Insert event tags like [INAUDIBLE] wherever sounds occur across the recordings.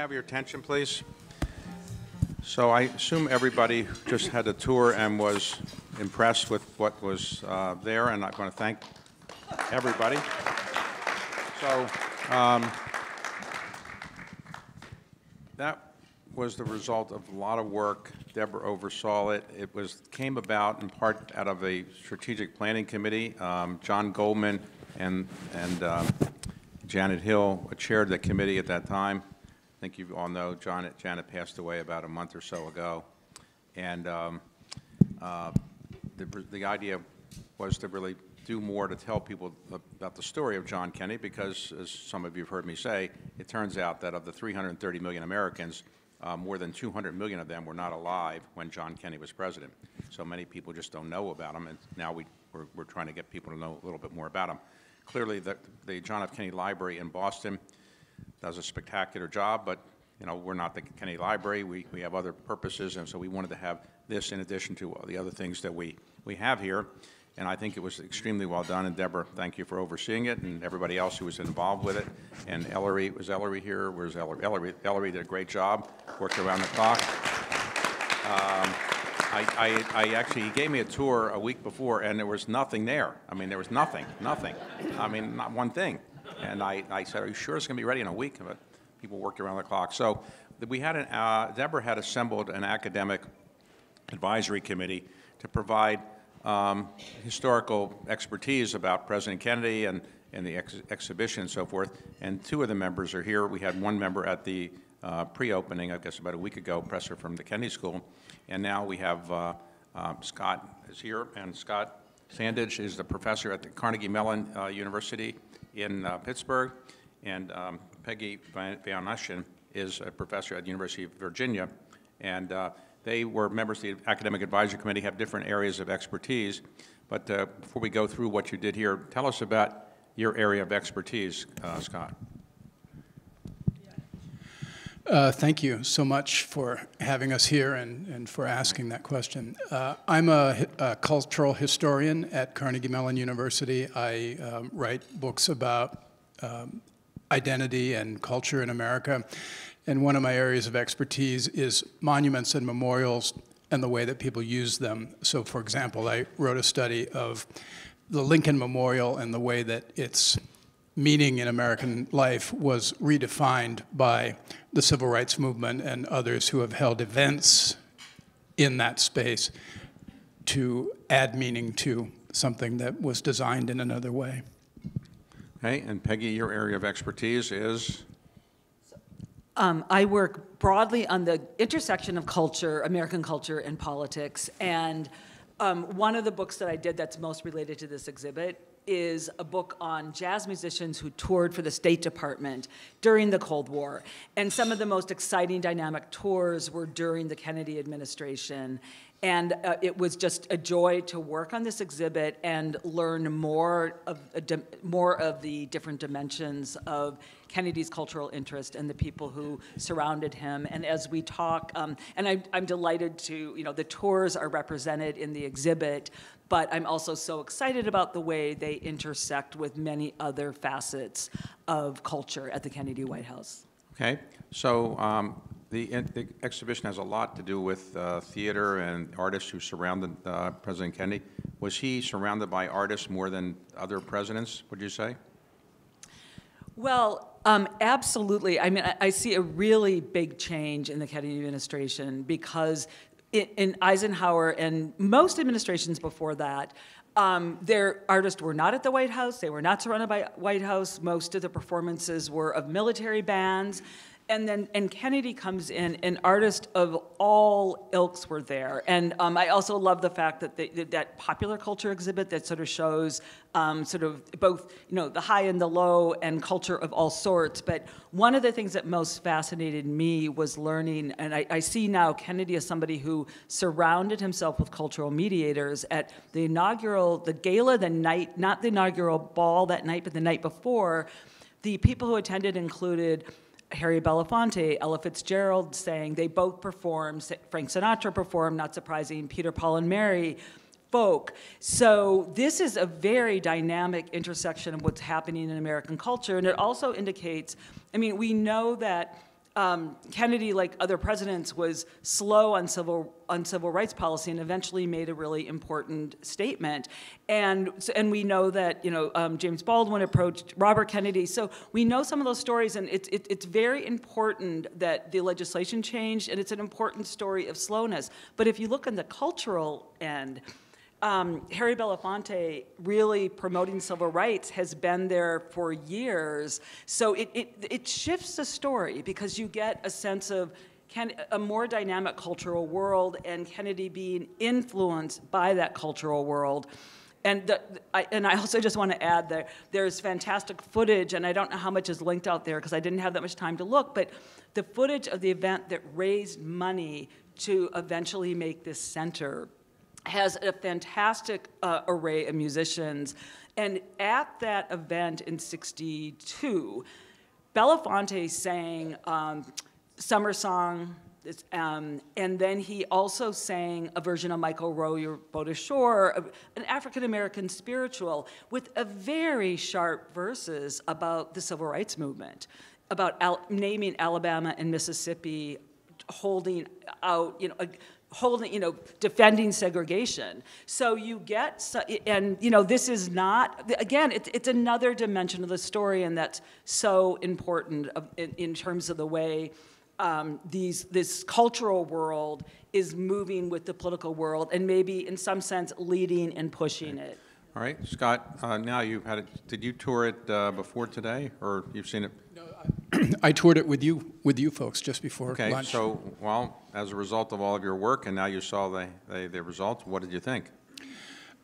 have your attention, please? So I assume everybody just had a tour and was impressed with what was uh, there, and I want to thank everybody. So um, that was the result of a lot of work. Deborah oversaw it. It was came about in part out of a strategic planning committee. Um, John Goldman and and uh, Janet Hill chaired the committee at that time. I think you all know Janet, Janet passed away about a month or so ago. And um, uh, the, the idea was to really do more to tell people about the story of John Kennedy because, as some of you have heard me say, it turns out that of the 330 million Americans, uh, more than 200 million of them were not alive when John Kennedy was president. So many people just don't know about him, and now we, we're, we're trying to get people to know a little bit more about him. Clearly, the, the John F. Kennedy Library in Boston does a spectacular job, but you know, we're not the Kennedy Library. We, we have other purposes, and so we wanted to have this in addition to the other things that we, we have here. And I think it was extremely well done. And Deborah, thank you for overseeing it, and everybody else who was involved with it. And Ellery, was Ellery here? Where's Ellery? Ellery, Ellery did a great job, worked around the clock. Um, I, I, I, actually, he gave me a tour a week before, and there was nothing there. I mean, there was nothing, nothing. I mean, not one thing. And I, I said, are you sure it's going to be ready in a week? But people worked around the clock. So we had an, uh, Deborah had assembled an academic advisory committee to provide um, historical expertise about President Kennedy and, and the ex exhibition and so forth. And two of the members are here. We had one member at the uh, pre-opening, I guess about a week ago, professor from the Kennedy School. And now we have uh, uh, Scott is here, and Scott Sandage is the professor at the Carnegie Mellon uh, University in uh, Pittsburgh. And um, Peggy Von Eschen is a professor at the University of Virginia. And uh, they were members of the Academic Advisory Committee, have different areas of expertise. But uh, before we go through what you did here, tell us about your area of expertise, uh, Scott. Uh, thank you so much for having us here and, and for asking that question. Uh, I'm a, a, cultural historian at Carnegie Mellon University. I um, write books about um, identity and culture in America. And one of my areas of expertise is monuments and memorials and the way that people use them. So, for example, I wrote a study of the Lincoln Memorial and the way that its meaning in American life was redefined by the civil rights movement and others who have held events in that space to add meaning to something that was designed in another way. Okay, and Peggy, your area of expertise is? Um, I work broadly on the intersection of culture, American culture, and politics. And um, one of the books that I did that's most related to this exhibit is a book on jazz musicians who toured for the State Department during the Cold War. And some of the most exciting dynamic tours were during the Kennedy administration. And uh, it was just a joy to work on this exhibit and learn more of, uh, more of the different dimensions of Kennedy's cultural interest and the people who surrounded him. And as we talk, um, and I, I'm delighted to, you know, the tours are represented in the exhibit, but I'm also so excited about the way they intersect with many other facets of culture at the Kennedy White House. Okay, so um, the, the, exhibition has a lot to do with uh, theater and artists who surrounded uh, President Kennedy. Was he surrounded by artists more than other presidents, would you say? Well, um, absolutely. I mean, I, I, see a really big change in the Kennedy administration because in, in Eisenhower and most administrations before that, um, their artists were not at the White House. They were not surrounded by White House. Most of the performances were of military bands and then and Kennedy comes in, and artists of all ilks were there. And um, I also love the fact that that popular culture exhibit that sort of shows um, sort of both you know the high and the low and culture of all sorts. But one of the things that most fascinated me was learning, and I, I see now Kennedy as somebody who surrounded himself with cultural mediators at the inaugural, the gala, the night, not the inaugural ball that night, but the night before. The people who attended included Harry Belafonte, Ella Fitzgerald saying they both performed, Frank Sinatra performed, not surprising, Peter, Paul, and Mary, folk. So this is a very dynamic intersection of what's happening in American culture, and it also indicates, I mean, we know that um, Kennedy, like other presidents, was slow on civil on civil rights policy and eventually made a really important statement. And and we know that you know um, James Baldwin approached Robert Kennedy. So we know some of those stories, and it's it, it's very important that the legislation changed, and it's an important story of slowness. But if you look on the cultural end um, Harry Belafonte really promoting civil rights has been there for years. So it, it, it shifts the story because you get a sense of a more dynamic cultural world and Kennedy being influenced by that cultural world. And, the, I, and I also just want to add that there's fantastic footage, and I don't know how much is linked out there because I didn't have that much time to look, but the footage of the event that raised money to eventually make this center has a fantastic uh, array of musicians. And at that event in 62, Belafonte sang um, Summer Song, um, and then he also sang a version of Michael Row Your Boat Ashore, an African American spiritual with a very sharp verses about the civil rights movement, about Al- naming Alabama and Mississippi, holding out, you know, a- holding, you know, defending segregation. So you get, and, you know, this is not, again, it's, it's another dimension of the story, and that's so important of- in, in terms of the way um, these, this cultural world is moving with the political world, and maybe in some sense leading and pushing it. All right, Scott, uh, now you've had it, did you tour it uh, before today, or you've seen it? I toured it with you, with you folks just before Okay, lunch. so, well, as a result of all of your work, and now you saw the, the the results, what did you think?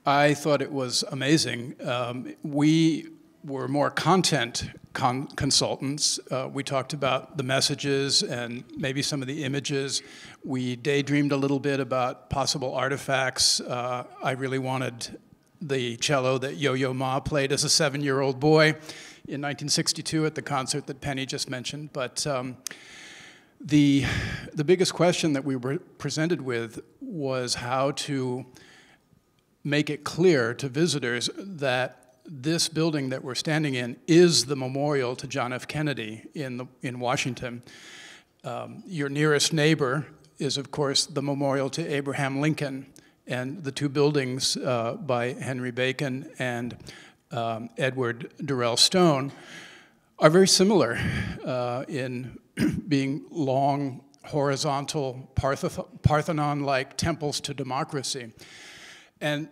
I thought it was amazing. Um, we were more content con- consultants. Uh, we talked about the messages and maybe some of the images. We daydreamed a little bit about possible artifacts. Uh, I really wanted the cello that Yo Yo Ma played as a seven year old boy in 1962 at the concert that Penny just mentioned. But um, the, the biggest question that we were presented with was how to make it clear to visitors that this building that we're standing in is the memorial to John F. Kennedy in, the, in Washington. Um, your nearest neighbor is, of course, the memorial to Abraham Lincoln, and the two buildings uh, by Henry Bacon and um, Edward Durell Stone are very similar uh, in [CLEARS THROAT] being long, horizontal, Parthenon like temples to democracy. And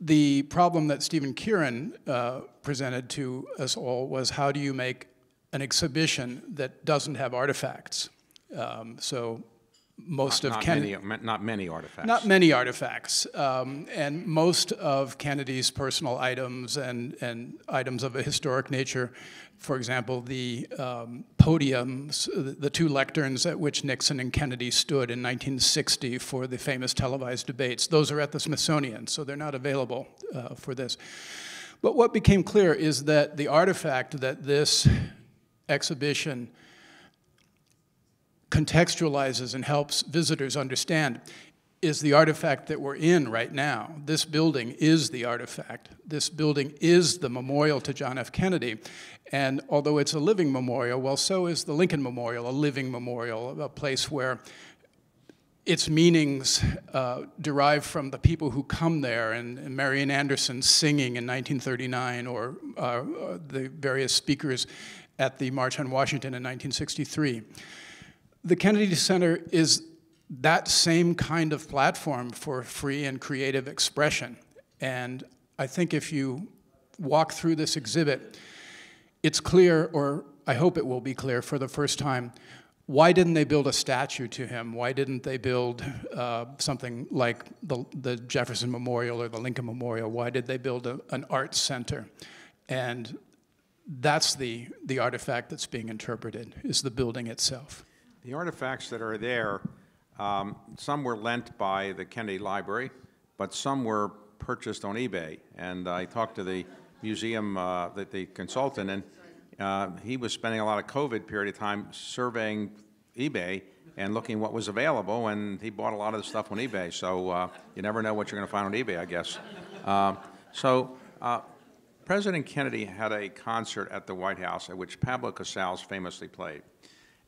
the problem that Stephen Kieran uh, presented to us all was how do you make an exhibition that doesn't have artifacts? Um, so most of Not Kennedy. many, not many artifacts. Not many artifacts, um, and most of Kennedy's personal items and, and items of a historic nature, for example, the um, podiums, the the two lecterns at which Nixon and Kennedy stood in 1960 for the famous televised debates, those are at the Smithsonian, so they're not available uh, for this. But what became clear is that the artifact that this exhibition contextualizes and helps visitors understand is the artifact that we're in right now. This building is the artifact. This building is the memorial to John F. Kennedy. And although it's a living memorial, well, so is the Lincoln Memorial, a living memorial, a place where its meanings uh, derive from the people who come there, and, and Marian Anderson singing in 1939, or uh, uh, the various speakers at the March on Washington in 1963. The Kennedy Center is that same kind of platform for free and creative expression. And I think if you walk through this exhibit, it's clear, or I hope it will be clear for the first time, why didn't they build a statue to him? Why didn't they build uh, something like the, the Jefferson Memorial or the Lincoln Memorial? Why did they build a, an arts center? And that's the, the artifact that's being interpreted, is the building itself. The artifacts that are there, um, some were lent by the Kennedy Library, but some were purchased on eBay. And I talked to the museum, uh, the, the consultant, and uh, he was spending a lot of COVID period of time surveying eBay and looking what was available, and he bought a lot of the stuff on eBay. So uh, you never know what you're going to find on eBay, I guess. Um, so uh, President Kennedy had a concert at the White House at which Pablo Casals famously played.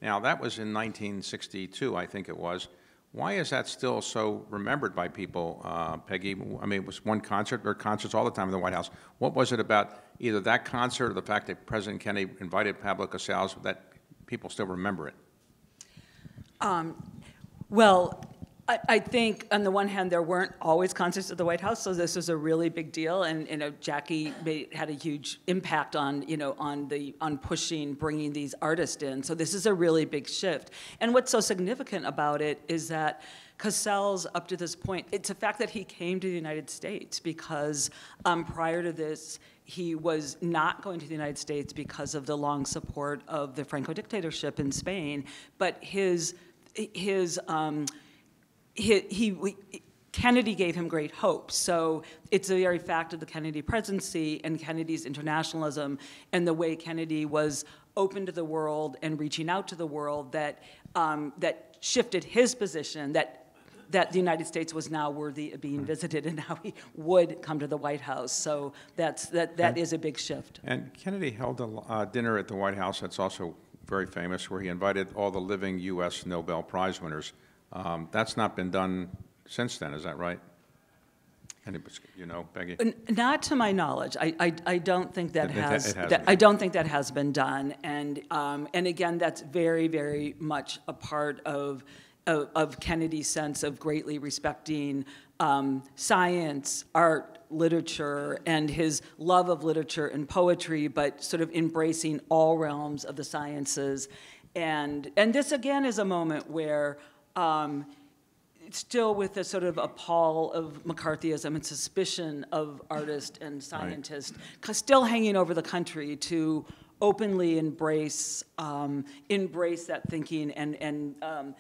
Now, that was in 1962, I think it was. Why is that still so remembered by people, uh, Peggy? I mean, it was one concert, or concerts all the time in the White House. What was it about either that concert or the fact that President Kennedy invited Pablo Casals that people still remember it? Well, I, I think on the one hand, there weren't always concerts at the White House, so this was a really big deal, and you know, Jackie made, had a huge impact on you know on the on pushing bringing these artists in. So this is a really big shift. And what's so significant about it is that. Casals, up to this point, it's a fact that he came to the United States because um, prior to this, he was not going to the United States because of the long support of the Franco dictatorship in Spain. But his his um, he, he, we- Kennedy gave him great hope. So it's the very fact of the Kennedy presidency and Kennedy's internationalism and the way Kennedy was open to the world and reaching out to the world that, um, that shifted his position, that, that the United States was now worthy of being visited and [LAUGHS] how he would come to the White House. So that's, that, that is a big shift. And Kennedy held a uh, dinner at the White House that's also very famous, where he invited all the living U.S. Nobel Prize winners. Um, That's not been done since then, is that right? Anybody, you know, Peggy? Not to my knowledge. I, I, I don't think that It- it has, it hasn't that- I been. don't think that has been done. And, um, and again, that's very, very much a part of, of of Kennedy's sense of greatly respecting um, science, art, literature, and his love of literature and poetry, but sort of embracing all realms of the sciences. And, and this, again, is a moment where um, still with a sort of a pall of McCarthyism and suspicion of artists and scientists, ca- still hanging over the country to openly embrace um, embrace that thinking and and um,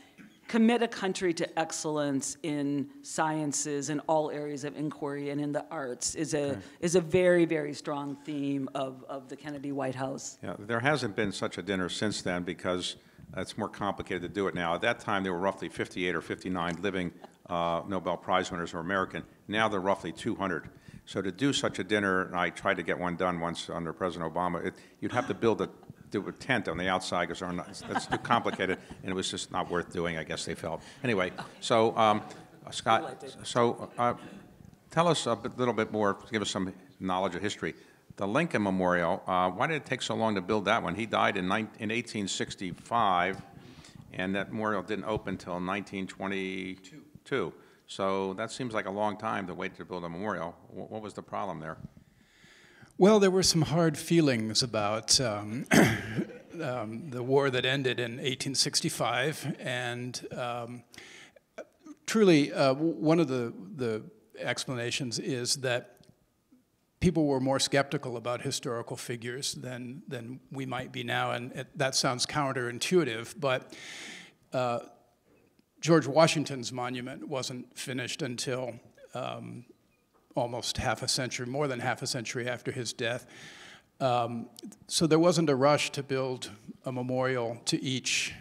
commit a country to excellence in sciences in all areas of inquiry and in the arts is a is a very very strong theme of, of the Kennedy White House. Yeah, there hasn't been such a dinner since then because it's more complicated to do it now. At that time, there were roughly 58 or 59 living uh, Nobel Prize winners who were American. Now there are roughly 200. So to do such a dinner, and I tried to get one done once under President Obama, it, you'd have to build a, do a tent on the outside because that's too complicated, and it was just not worth doing, I guess they felt. Anyway, so um, Scott, so uh, tell us a bit- little bit more, give us some knowledge of history. The Lincoln Memorial, uh, why did it take so long to build that one? He died in in 1865, and that memorial didn't open until 1922. So that seems like a long time to wait to build a memorial. Wh- What was the problem there? Well, there were some hard feelings about um, [COUGHS] um, the war that ended in 1865, and um, truly, uh, one of the, the explanations is that people were more skeptical about historical figures than, than we might be now, and it, that sounds counterintuitive, but uh, George Washington's monument wasn't finished until um, almost half a century, more than half a century after his death. Um, so there wasn't a rush to build a memorial to each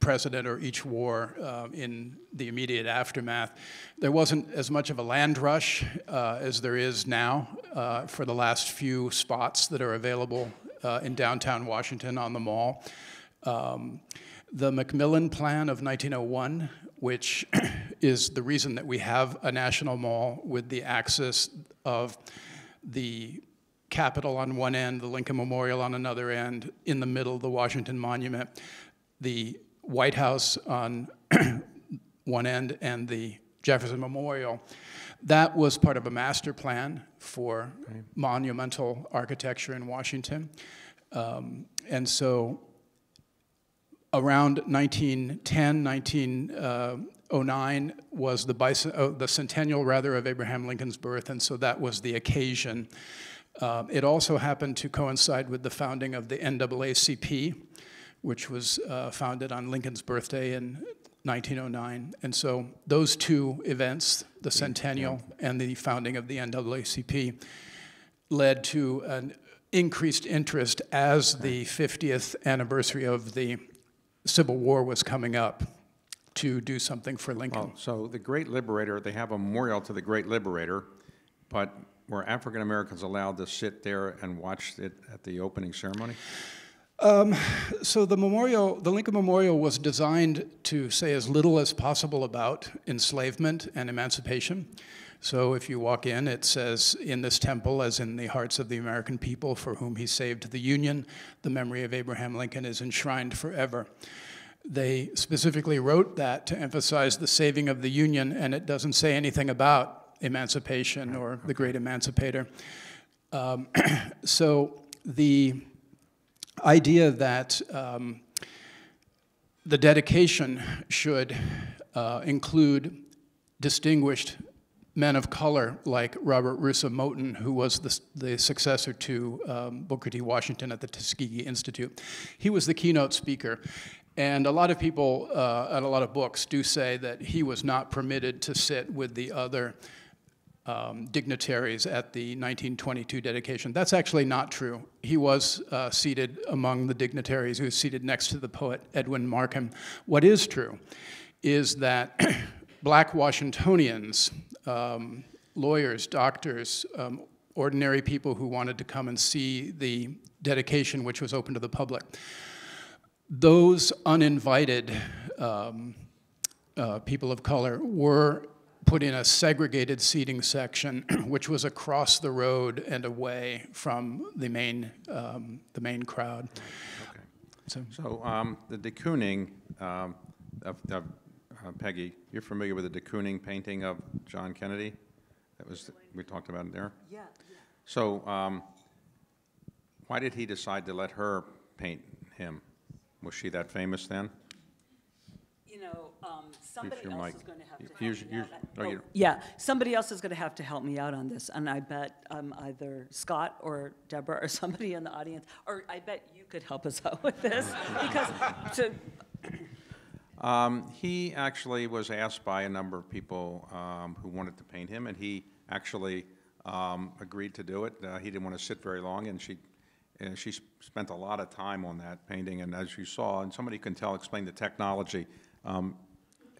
president or each war uh, in the immediate aftermath. There wasn't as much of a land rush uh, as there is now uh, for the last few spots that are available uh, in downtown Washington on the mall. Um, the McMillan Plan of 1901, which [CLEARS THROAT] is the reason that we have a national mall with the axis of the Capitol on one end, the Lincoln Memorial on another end, in the middle, the Washington Monument, the White House on [CLEARS THROAT] one end, and the Jefferson Memorial. That was part of a master plan for monumental architecture in Washington. Um, and so around 1910, 1909 was the, bice- uh, the centennial, rather, of Abraham Lincoln's birth, and so that was the occasion. Um, it also happened to coincide with the founding of the NAACP, which was uh, founded on Lincoln's birthday in 1909. And so those two events, the centennial and the founding of the NAACP, led to an increased interest as the 50th anniversary of the Civil War was coming up to do something for Lincoln. Well, so the Great Liberator, they have a memorial to the Great Liberator, but were African Americans allowed to sit there and watch it at the opening ceremony? So the memorial, the Lincoln Memorial was designed to say as little as possible about enslavement and emancipation. So if you walk in, it says, in this temple, as in the hearts of the American people for whom he saved the Union, the memory of Abraham Lincoln is enshrined forever. They specifically wrote that to emphasize the saving of the Union, and it doesn't say anything about emancipation or the great emancipator. Um, [CLEARS THROAT] so the idea that um, the dedication should uh, include distinguished men of color like Robert Russa Moton, who was the, the successor to um, Booker T. Washington at the Tuskegee Institute. He was the keynote speaker. And a lot of people uh, and a lot of books do say that he was not permitted to sit with the other um, dignitaries at the 1922 dedication. That's actually not true. He was uh, seated among the dignitaries. He was seated next to the poet Edwin Markham. What is true is that [CLEARS THROAT] black Washingtonians, um, lawyers, doctors, um, ordinary people who wanted to come and see the dedication, which was open to the public, those uninvited um, uh, people of color were put in a segregated seating section, [CLEARS THROAT] which was across the road and away from the main, um, the main crowd. Okay. So, So um, the de Kooning, um, of, of, uh, Peggy, you're familiar with the de Kooning painting of John Kennedy? That was, we talked about it there? Yeah. So um, why did he decide to let her paint him? Was she that famous then? You know, um, somebody your else mic. is going to have to help me use- out. oh, Oh, Yeah, somebody else is going to have to help me out on this, and I bet um, either Scott or Deborah or [LAUGHS] somebody in the audience, or I bet you could help us out with this, [LAUGHS] because to, Um, He actually was asked by a number of people um, who wanted to paint him, and he actually um, agreed to do it. Uh, He didn't want to sit very long, and she, and she s- spent a lot of time on that painting, and as you saw, and somebody can tell, explain the technology, um,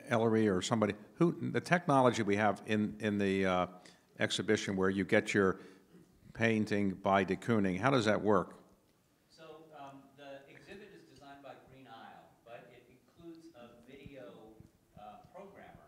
Ellery or somebody, who, the technology we have in, in the uh, exhibition where you get your painting by de Kooning, how does that work? So um, the exhibit is designed by Green Isle, but it includes a video uh, programmer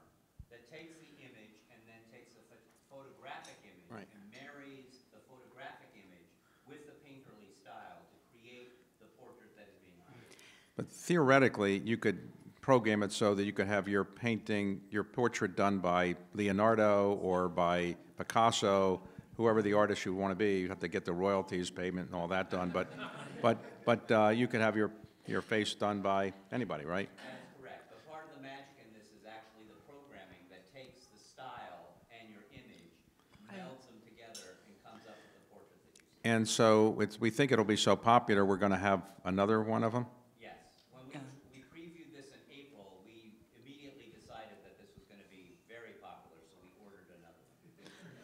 that takes the image and then takes a pho- photographic image Right. and marries the photographic image with the painterly style to create the portrait that is being created. But theoretically, you could program it so that you could have your painting, your portrait done by Leonardo or by Picasso, whoever the artist you want to be. You have to get the royalties payment and all that done, but, but, but uh, you could have your, your face done by anybody, right? That is correct, but part of the magic in this is actually the programming that takes the style and your image, melds them together, and comes up with the portrait that you see. And so it's, we think it'll be so popular, we're going to have another one of them? Yes, when we, we previewed this in April, we immediately decided that this was gonna be very popular, so we ordered another one.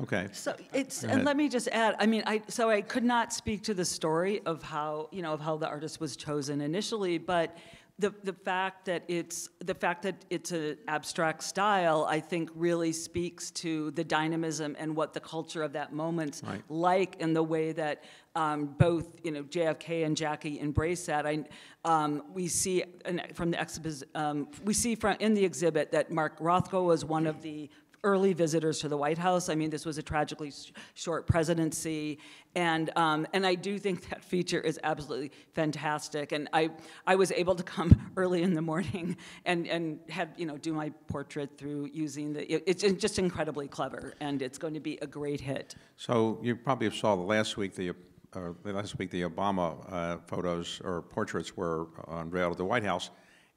Okay. So it's, and let me just add, I mean, I, so I could not speak to the story of how, you know, of how the artist was chosen initially, but the, the fact that it's, the fact that it's an abstract style, I think really speaks to the dynamism and what the culture of that moment's Right. like in the way that um, both, you know, JFK and Jackie embrace that. I, um, we see and from the exhibit, um, we see from, in the exhibit that Mark Rothko was one of the early visitors to the White House. I mean, this was a tragically sh- short presidency, and um, and I do think that feature is absolutely fantastic. And I I was able to come [LAUGHS] early in the morning and and had you know do my portrait through using the. it- it's just incredibly clever, and it's going to be a great hit. So you probably saw last week, the, uh, last week, the Obama uh, photos or portraits were unveiled at the White House.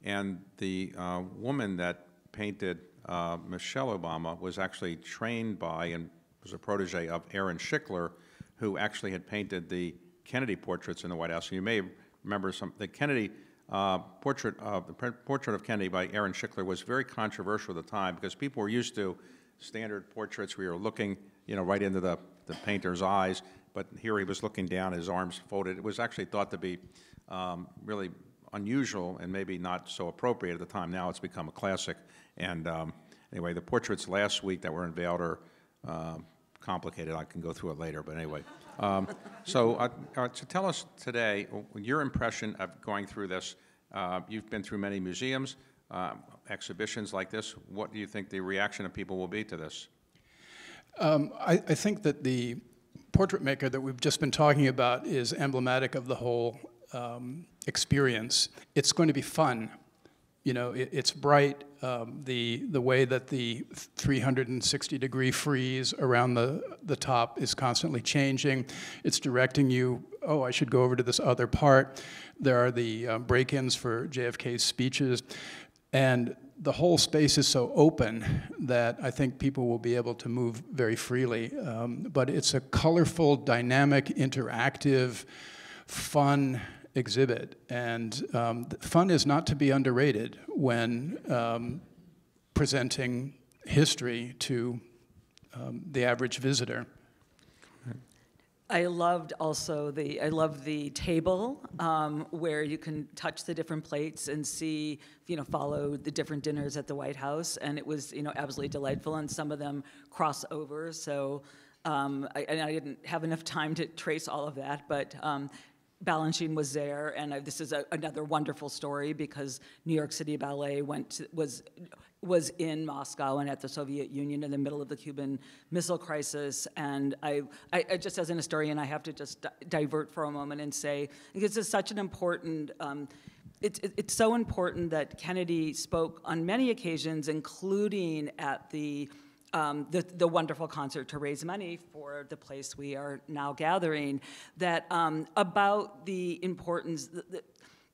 And the uh, woman that painted uh, Michelle Obama was actually trained by and was a protege of Aaron Shikler, who actually had painted the Kennedy portraits in the White House. And you may remember some, the Kennedy uh, portrait of, the portrait of Kennedy by Aaron Shikler was very controversial at the time because people were used to standard portraits where you're looking, you know, right into the, the painter's eyes, but here he was looking down, his arms folded. It was actually thought to be um, really unusual and maybe not so appropriate at the time. Now it's become a classic. And um, anyway, the portraits last week that were unveiled are um, complicated. I can go through it later, but anyway. Um, So, uh, uh, to tell us today, your impression of going through this, uh, you've been through many museums, um, exhibitions like this. What do you think the reaction of people will be to this? Um, I, I think that the portrait maker that we've just been talking about is emblematic of the whole um, experience. It's going to be fun. You know, it, it's bright. Um, the the way that the 360 degree freeze around the the top is constantly changing. It's directing you. Oh, I should go over to this other part. There are the uh, break-ins for JFK's speeches, and the whole space is so open that I think people will be able to move very freely. Um, but it's a colorful, dynamic, interactive, fun exhibit. And um, fun is not to be underrated when um, presenting history to um, the average visitor. I loved also the, I love the table um, where you can touch the different plates and see, you know, follow the different dinners at the White House. And it was, you know, absolutely delightful. And some of them cross over. So, um, I, and I didn't have enough time to trace all of that. But um, Balanchine was there, and I, this is a, another wonderful story because New York City Ballet went to, was was in Moscow and at the Soviet Union in the middle of the Cuban Missile Crisis. And I, I, I just as an historian, I have to just di- divert for a moment and say because it's such an important. Um, it's, it's so important that Kennedy spoke on many occasions, including at the um, the, the wonderful concert to raise money for the place we are now gathering, that um, about the importance, the,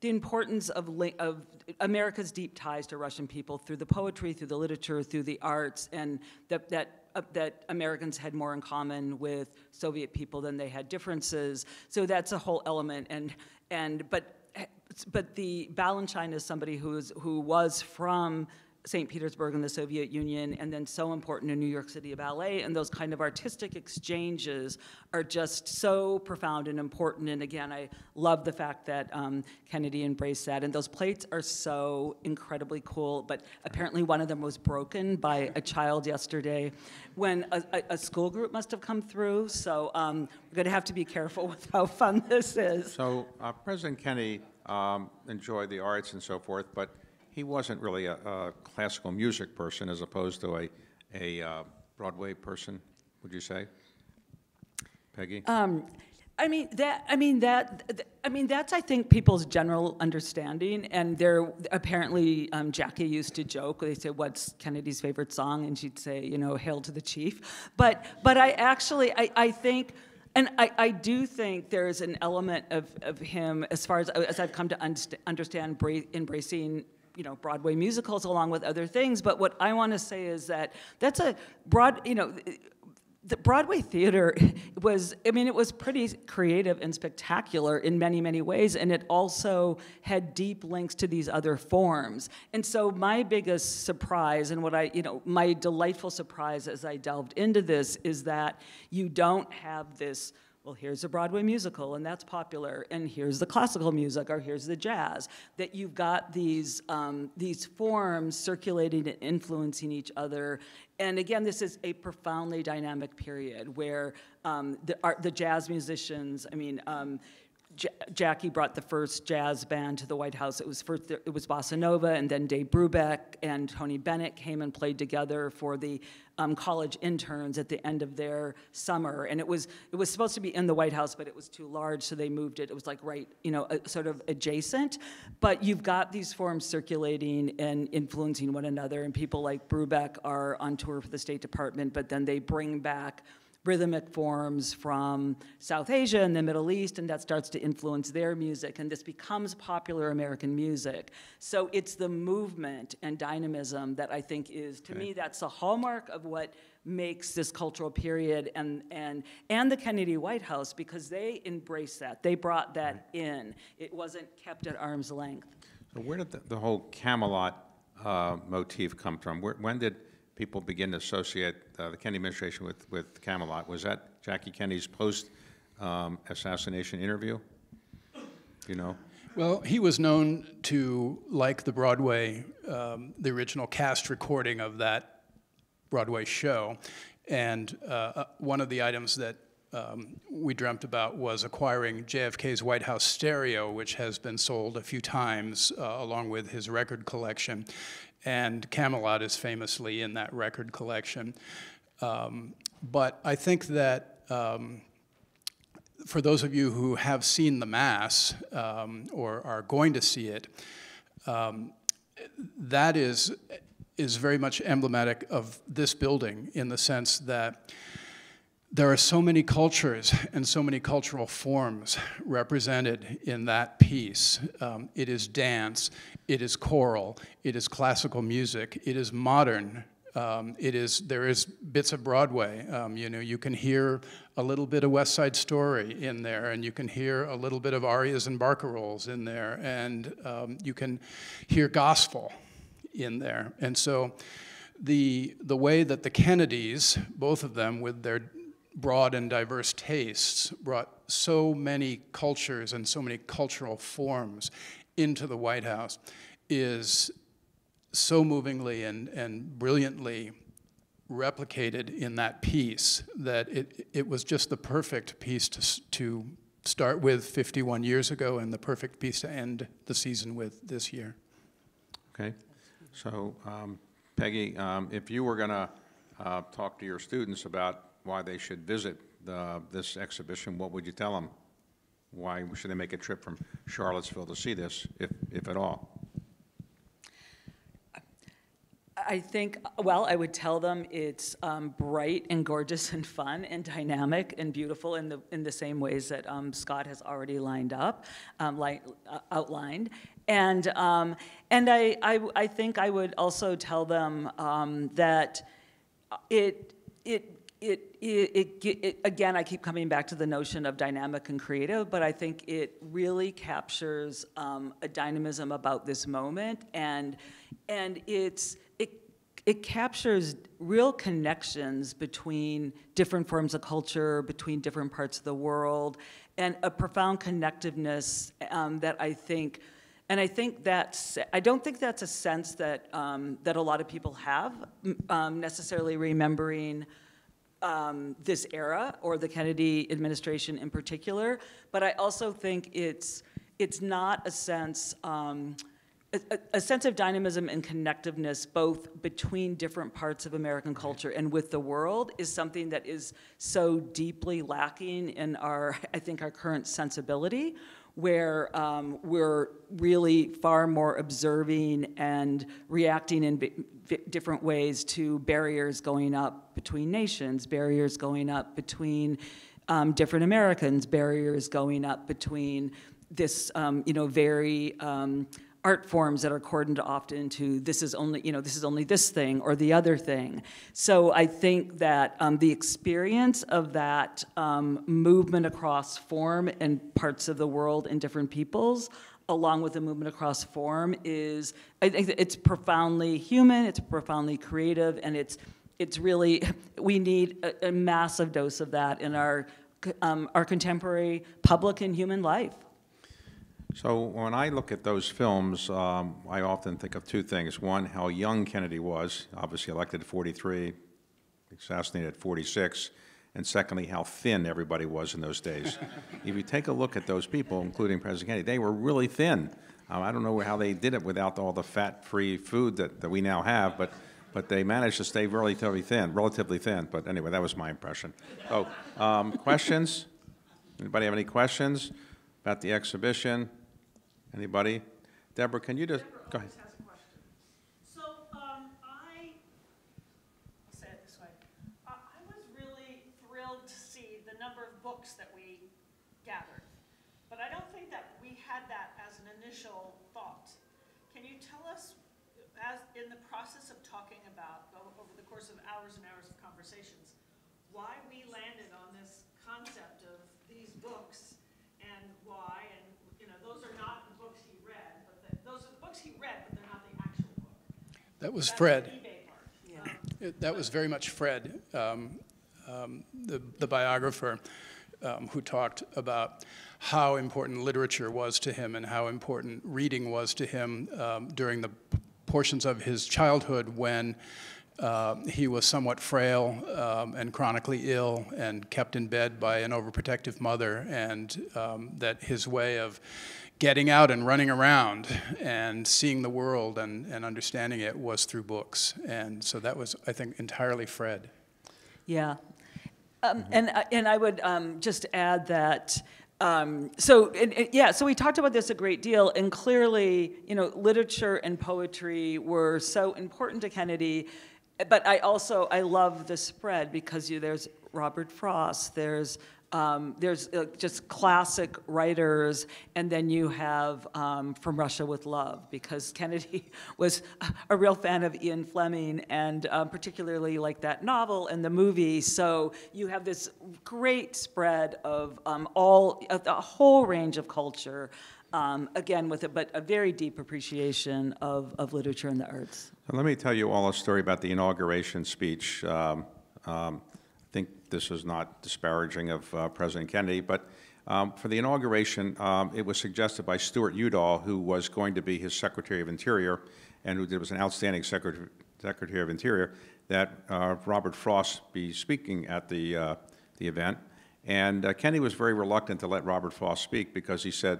the, importance of, of America's deep ties to Russian people through the poetry, through the literature, through the arts, and that, that, uh, that Americans had more in common with Soviet people than they had differences. So that's a whole element. And, and, but, but the Balanchine is somebody who, is, who was from St. Petersburg and the Soviet Union, and then so important in New York City Ballet. And those kind of artistic exchanges are just so profound and important. And again, I love the fact that um, Kennedy embraced that. And those plates are so incredibly cool. But apparently, one of them was broken by a child yesterday when a, a, a school group must have come through. So um, we're going to have to be careful with how fun this is. So, uh, President Kennedy um, enjoyed the arts and so forth, but he wasn't really a, a classical music person as opposed to a, a uh, Broadway person, would you say? Peggy? I mean that. I mean that. I mean that's. I think people's general understanding, and there apparently um, Jackie used to joke. They said, "What's Kennedy's favorite song?" And she'd say, "You know, Hail to the Chief." But but I actually I, I think. And I, I do think there's an element of, of him, as far as, as I've come to understand, embracing you know Broadway musicals along with other things. But what I want to say is that that's a broad, you know, the Broadway theater [LAUGHS] was, I mean, it was pretty creative and spectacular in many, many ways, and it also had deep links to these other forms. And so, my biggest surprise, and what I, you know, my delightful surprise as I delved into this, is that you don't have this well, here's a Broadway musical, and that's popular, and here's the classical music, or here's the jazz. That you've got these, um, these forms circulating and influencing each other. And again, this is a profoundly dynamic period where um, the, art, the jazz musicians, I mean, um, Ja- Jackie brought the first jazz band to the White House. It was first it was bossa nova, and then Dave Brubeck and Tony Bennett came and played together for the um, college interns at the end of their summer. And it was it was supposed to be in the White House, but it was too large, so they moved it. It was like right, you know, sort of adjacent. But you've got these forms circulating and influencing one another, and people like Brubeck are on tour for the State Department, but then they bring back rhythmic forms from South Asia and the Middle East, and that starts to influence their music, and this becomes popular American music. So it's the movement and dynamism that I think is, to me, that's the hallmark of what makes this cultural period and, and, and the Kennedy White House, because they embraced that. They brought that in. It wasn't kept at arm's length. So where did the, the whole Camelot uh, motif come from? Where, when did people begin to associate uh, the Kennedy administration with, with Camelot? Was that Jackie Kennedy's post um, assassination interview? You know? Well, he was known to like the Broadway, um, the original cast recording of that Broadway show. And uh, uh, one of the items that um, we dreamt about was acquiring JFK's White House stereo, which has been sold a few times uh, along with his record collection. And Camelot is famously in that record collection. Um, but I think that um, for those of you who have seen the Mass um, or are going to see it, um, that is, is very much emblematic of this building in the sense that there are so many cultures and so many cultural forms represented in that piece. Um, it is dance, it is choral, it is classical music, it is modern. Um, it is there is bits of Broadway. Um, you know, you can hear a little bit of West Side Story in there, and you can hear a little bit of arias and barcarolles in there, and um, you can hear gospel in there. And so, the the way that the Kennedys, both of them, with their broad and diverse tastes brought so many cultures and so many cultural forms into the White House is so movingly and, and brilliantly replicated in that piece that it, it was just the perfect piece to, to start with 51 years ago and the perfect piece to end the season with this year. Okay, so um, Peggy, um, if you were going to uh, talk to your students about why they should visit the, this exhibition, what would you tell them? Why should they make a trip from Charlottesville to see this, if, if at all? I think, well, I would tell them it's um, bright and gorgeous and fun and dynamic and beautiful in the in the same ways that um, Scott has already lined up, um, like uh, outlined, and um, and I, I I think I would also tell them um, that it it. It, it, it, it, again, I keep coming back to the notion of dynamic and creative, but I think it really captures um, a dynamism about this moment, and and it's it it captures real connections between different forms of culture, between different parts of the world, and a profound connectiveness um, that I think, and I think that's, I don't think that's a sense that, um, that a lot of people have, um, necessarily remembering um, this era or the Kennedy administration in particular, but I also think it's, it's not a sense, um, a, a, sense of dynamism and connectiveness both between different parts of American culture and with the world is something that is so deeply lacking in our, I think, our current sensibility, where um, we're really far more observing and reacting in different ways to barriers going up between nations, barriers going up between um, different Americans, barriers going up between this, um, you know, very um, art forms that are cordoned off into this is only you know this is only this thing or the other thing. So i think that um, the experience of that um, movement across form and parts of the world and different peoples along with the movement across form is i think it's profoundly human it's profoundly creative and it's it's really we need a, a massive dose of that in our um, our contemporary public and human life so when I look at those films, um, I often think of two things. One, how young Kennedy was, obviously elected at 43, assassinated at 46. And secondly, how thin everybody was in those days. [LAUGHS] if you take a look at those people, including President Kennedy, they were really thin. Um, I don't know how they did it without all the fat-free food that, that we now have, but, but they managed to stay relatively thin, relatively thin. But anyway, that was my impression. So, um, questions? Anybody have any questions about the exhibition? Anybody? Deborah, can you just, go ahead. has a question. So, um, I, I'll say it this way. I, I was really thrilled to see the number of books that we gathered. But I don't think that we had that as an initial thought. Can you tell us, as in the process of talking about, over the course of hours and hours of conversations, why we landed on this concept of these books and why, and, you know, those are not the books he read, but the, those are the books he read, but they're not the actual book. That was That's Fred. the eBay part. Um, It- That was very much Fred, um, um, the the biographer, um, who talked about how important literature was to him and how important reading was to him um, during the portions of his childhood when Uh, he was somewhat frail um, and chronically ill and kept in bed by an overprotective mother, and um, that his way of getting out and running around and seeing the world and, and understanding it was through books. And so that was, I think, entirely Fred. Yeah. Um, and, I- and I would um, just add that, um, so, and- and, yeah, so we talked about this a great deal, and clearly, you know, literature and poetry were so important to Kennedy. But I also, I love the spread because you, there's Robert Frost, there's, um, there's uh, just classic writers, and then you have um, From Russia with Love, because [LAUGHS] Kennedy was a real fan of Ian Fleming, and um, particularly like that novel and the movie. So you have this great spread of um, all, a, a whole range of culture, um, again, with a, but a very deep appreciation of, of literature and the arts. Let me tell you all a story about the inauguration speech. Um, um, this is not disparaging of uh, President Kennedy, but um, for the inauguration, um, it was suggested by Stewart Udall, who was going to be his Secretary of Interior and who did- was an outstanding Secretary, Secretary of Interior, that uh, Robert Frost be speaking at the, uh, the event. And uh, Kennedy was very reluctant to let Robert Frost speak because he said,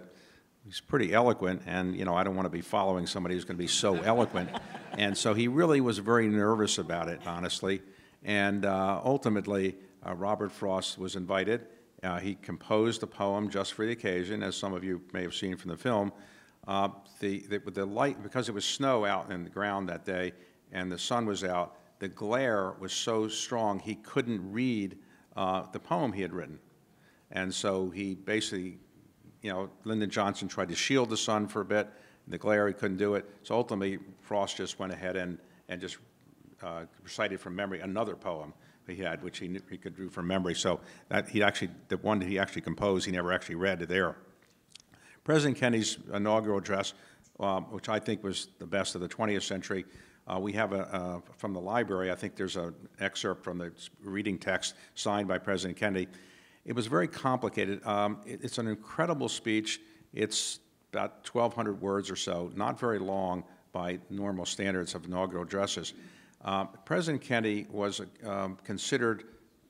he's pretty eloquent, and, you know, I don't want to be following somebody who's going to be so [LAUGHS] eloquent. And so he really was very nervous about it, honestly. And uh, ultimately, uh, Robert Frost was invited. Uh, He composed a poem just for the occasion, as some of you may have seen from the film. Uh, The, the the light, because it was snow out in the ground that day, and the sun was out, the glare was so strong, he couldn't read uh, the poem he had written. And so he basically you know, Lyndon Johnson tried to shield the sun for a bit, the glare, he couldn't do it. So ultimately, Frost just went ahead and, and just uh, recited from memory another poem he had, which he, knew, he could do from memory. So that he actually, the one that he actually composed, he never actually read there. President Kennedy's inaugural address, um, which I think was the best of the 20th century, uh, we have a, from the library, I think there's an excerpt from the reading text signed by President Kennedy. It was very complicated. Um, it- it's an incredible speech. It's about 1,200 words or so, not very long by normal standards of inaugural addresses. Um, President Kennedy was um, considered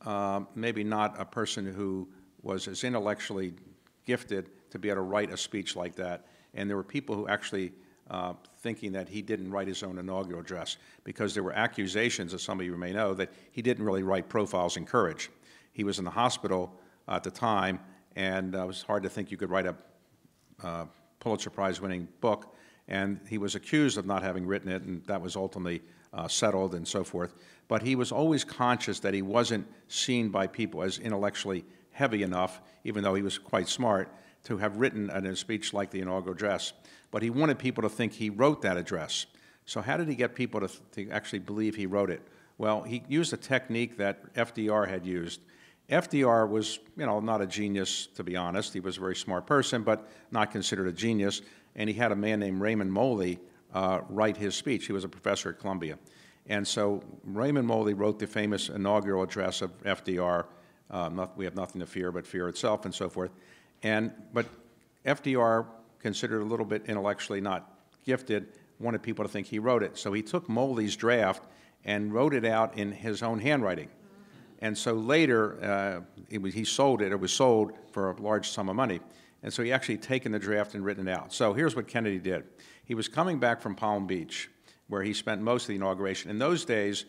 um, maybe not a person who was as intellectually gifted to be able to write a speech like that. And there were people who actually uh, thinking that he didn't write his own inaugural address because there were accusations, as some of you may know, that he didn't really write profiles in courage. He was in the hospital at the time, and uh, it was hard to think you could write a uh, Pulitzer Prize winning book, and he was accused of not having written it, and that was ultimately uh, settled and so forth. But he was always conscious that he wasn't seen by people as intellectually heavy enough, even though he was quite smart, to have written a speech like the inaugural address. But he wanted people to think he wrote that address. So how did he get people to, to actually believe he wrote it? Well, he used a technique that FDR had used. FDR was, you know, not a genius, to be honest. He was a very smart person, but not considered a genius. And he had a man named Raymond Moley uh, write his speech. He was a professor at Columbia. And so Raymond Moley wrote the famous inaugural address of FDR, uh, not, we have nothing to fear but fear itself, and so forth. And, but FDR, considered a little bit intellectually not gifted, wanted people to think he wrote it. So he took Moley's draft and wrote it out in his own handwriting. And so later, uh, it was, he sold it, it was sold for a large sum of money. And so he actually taken the draft and written it out. So here's what Kennedy did. He was coming back from Palm Beach, where he spent most of the inauguration. In those days,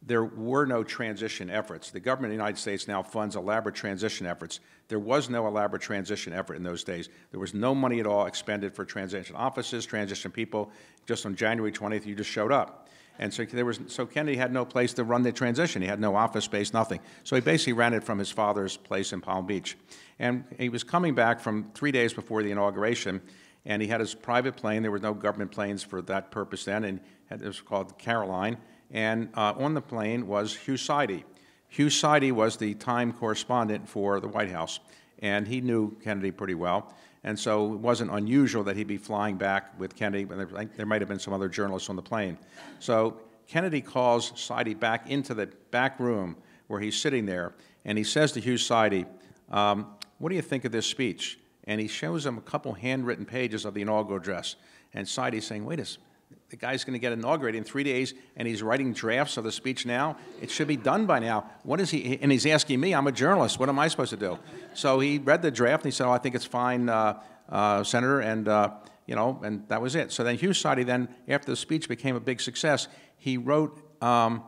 there were no transition efforts. The government of the United States now funds elaborate transition efforts. There was no elaborate transition effort in those days. There was no money at all expended for transition offices, transition people. Just on January 20th, you just showed up. And so there was, so Kennedy had no place to run the transition. He had no office space, nothing. So he basically ran it from his father's place in Palm Beach. And he was coming back from three days before the inauguration, and he had his private plane. There were no government planes for that purpose then, and it was called Caroline. And uh, on the plane was Hugh Sidey. Hugh Sidey was the Time correspondent for the White House, and he knew Kennedy pretty well. And so it wasn't unusual that he'd be flying back with Kennedy, there, might have been some other journalists on the plane. So Kennedy calls Sidey back into the back room where he's sitting there, and he says to Hugh Sidey, um, What do you think of this speech? And he shows him a couple handwritten pages of the inaugural address. And Sidey's saying, Wait a, second, the guy's going to get inaugurated in three days, and he's writing drafts of the speech now. It should be done by now. What is he? And he's asking me. I'm a journalist. What am I supposed to do? So he read the draft and he said, "Oh, I think it's fine, uh, uh, Senator," and uh, you know, and that was it. So then Hugh Sidey, then after the speech became a big success, he wrote. Um,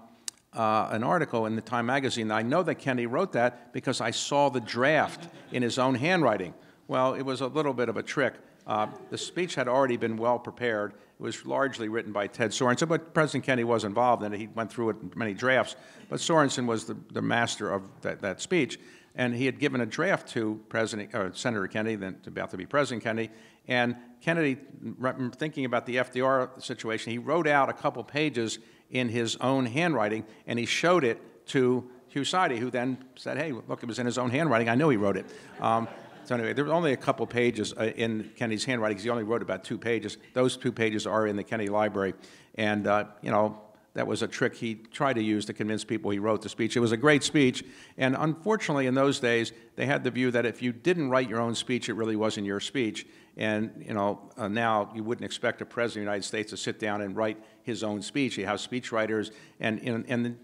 uh, an article in the Time magazine. I know that Kennedy wrote that because I saw the draft in his own handwriting. Well, it was a little bit of a trick. Uh, the speech had already been well prepared. It was largely written by Ted Sorensen, but President Kennedy was involved in it. He went through it in many drafts. But Sorensen was the, the master of that, that speech. And he had given a draft to President, or Senator Kennedy, then about to be President Kennedy. And Kennedy, re- thinking about the FDR situation, he wrote out a couple pages in his own handwriting, and he showed it to Hugh Sidey, who then said, hey, look, it was in his own handwriting. I know he wrote it. Um, so anyway, there were only a couple pages uh, in Kennedy's handwriting, because he only wrote about two pages. Those two pages are in the Kennedy Library. And, uh, you know, that was a trick he tried to use to convince people he wrote the speech. It was a great speech, and unfortunately, in those days, they had the view that if you didn't write your own speech, it really wasn't your speech. And you know, uh, now you wouldn't expect a president of the United States to sit down and write his own speech. You have speechwriters, and and, and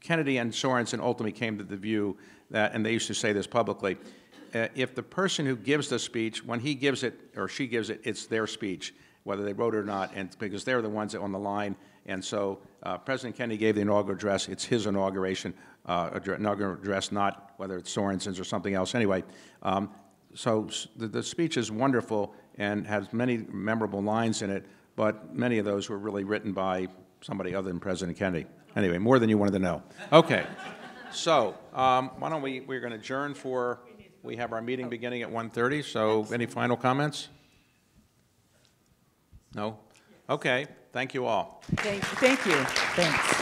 Kennedy and Sorensen ultimately came to the view that, and they used to say this publicly, uh, if the person who gives the speech, when he gives it or she gives it, it's their speech, whether they wrote it or not, and because they're the ones on the line. And so uh, President Kennedy gave the inaugural address. It's his inauguration uh, inaugural address, not whether it's Sorensen's or something else. Anyway, um, so the, the speech is wonderful and has many memorable lines in it, but many of those were really written by somebody other than President Kennedy. Anyway, more than you wanted to know. Okay. So, um, why don't we, we're going to adjourn for, we have our meeting oh. beginning at 1:30, so any final comments? No? Okay, thank you all. Thank, thank you. Thanks.